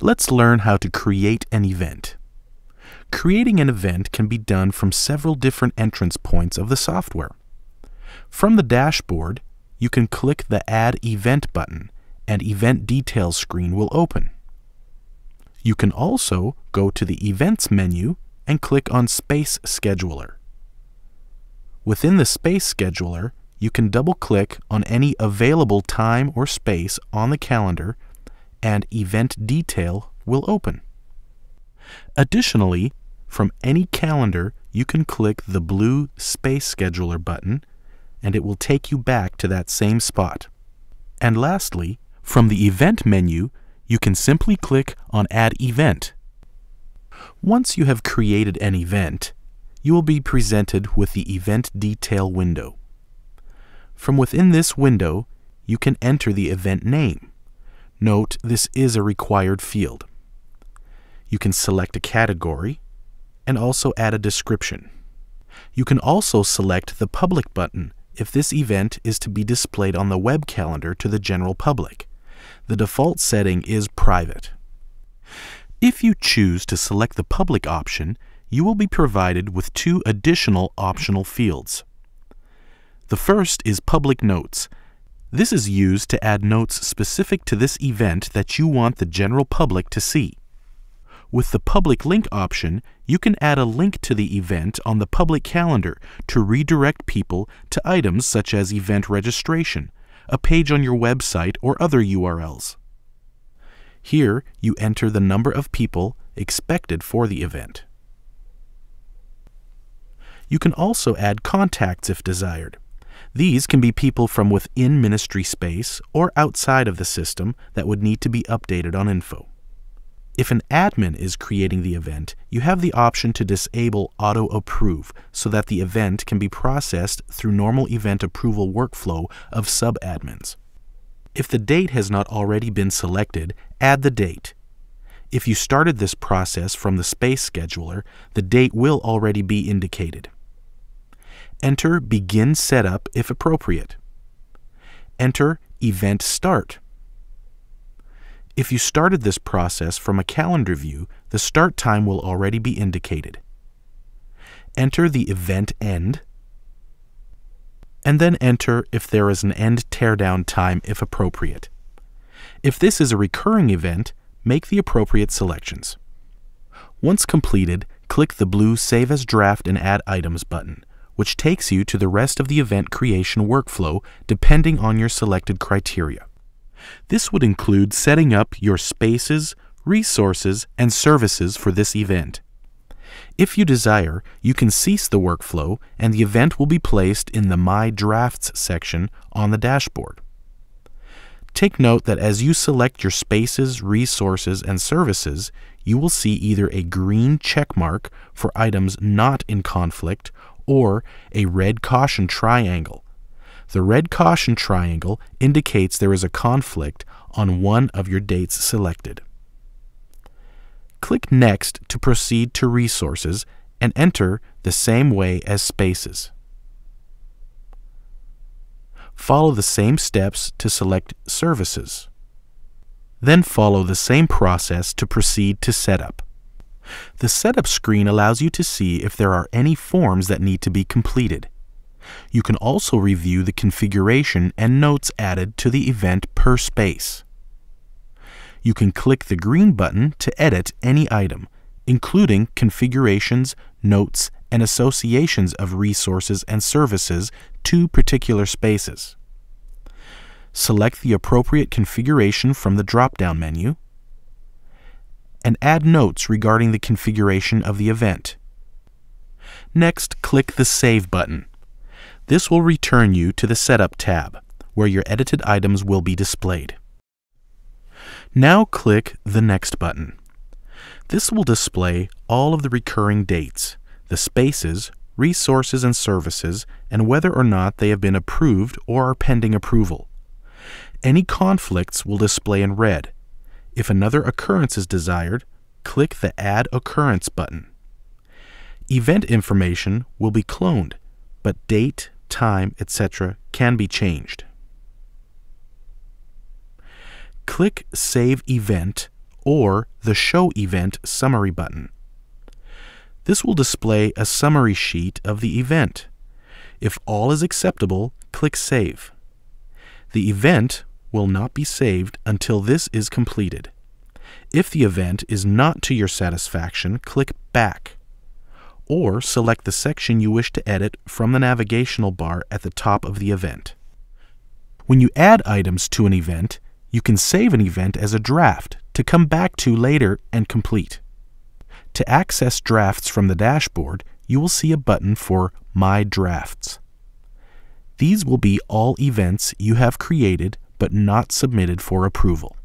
Let's learn how to create an event. Creating an event can be done from several different entrance points of the software. From the dashboard, you can click the Add Event button and Event Details screen will open. You can also go to the Events menu and click on Space Scheduler. Within the Space Scheduler, you can double-click on any available time or space on the calendar and Event Detail will open. Additionally, from any calendar, you can click the blue Space Scheduler button and it will take you back to that same spot. And lastly, from the Event menu, you can simply click on Add Event. Once you have created an event, you will be presented with the Event Detail window. From within this window, you can enter the event name. Note this is a required field. You can select a category and also add a description. You can also select the Public button if this event is to be displayed on the web calendar to the general public. The default setting is Private. If you choose to select the Public option, you will be provided with two additional optional fields. The first is Public Notes, this is used to add notes specific to this event that you want the general public to see. With the Public Link option, you can add a link to the event on the public calendar to redirect people to items such as event registration, a page on your website, or other URLs. Here, you enter the number of people expected for the event. You can also add contacts if desired. These can be people from within MINISTReSPACE or outside of the system that would need to be updated on info. If an admin is creating the event, you have the option to disable Auto Approve so that the event can be processed through normal event approval workflow of subadmins. If the date has not already been selected, add the date. If you started this process from the Space Scheduler, the date will already be indicated. Enter Begin Setup if appropriate. Enter Event Start. If you started this process from a calendar view, the start time will already be indicated. Enter the event end, and then enter if there is an end teardown time if appropriate. If this is a recurring event, make the appropriate selections. Once completed, click the blue Save as Draft and Add Items button which takes you to the rest of the event creation workflow depending on your selected criteria. This would include setting up your spaces, resources, and services for this event. If you desire, you can cease the workflow and the event will be placed in the My Drafts section on the dashboard. Take note that as you select your spaces, resources, and services, you will see either a green check mark for items not in conflict or a red caution triangle. The red caution triangle indicates there is a conflict on one of your dates selected. Click Next to proceed to Resources and enter the same way as Spaces. Follow the same steps to select Services. Then follow the same process to proceed to Setup. The Setup screen allows you to see if there are any forms that need to be completed. You can also review the configuration and notes added to the event per space. You can click the green button to edit any item, including configurations, notes, and associations of resources and services to particular spaces. Select the appropriate configuration from the drop-down menu and add notes regarding the configuration of the event. Next, click the Save button. This will return you to the Setup tab, where your edited items will be displayed. Now click the Next button. This will display all of the recurring dates, the spaces, resources, and services, and whether or not they have been approved or are pending approval. Any conflicts will display in red, if another occurrence is desired, click the Add Occurrence button. Event information will be cloned, but date, time, etc. can be changed. Click Save Event or the Show Event Summary button. This will display a summary sheet of the event. If all is acceptable, click Save. The event will not be saved until this is completed. If the event is not to your satisfaction, click Back or select the section you wish to edit from the navigational bar at the top of the event. When you add items to an event, you can save an event as a draft to come back to later and complete. To access drafts from the dashboard, you will see a button for My Drafts. These will be all events you have created but not submitted for approval.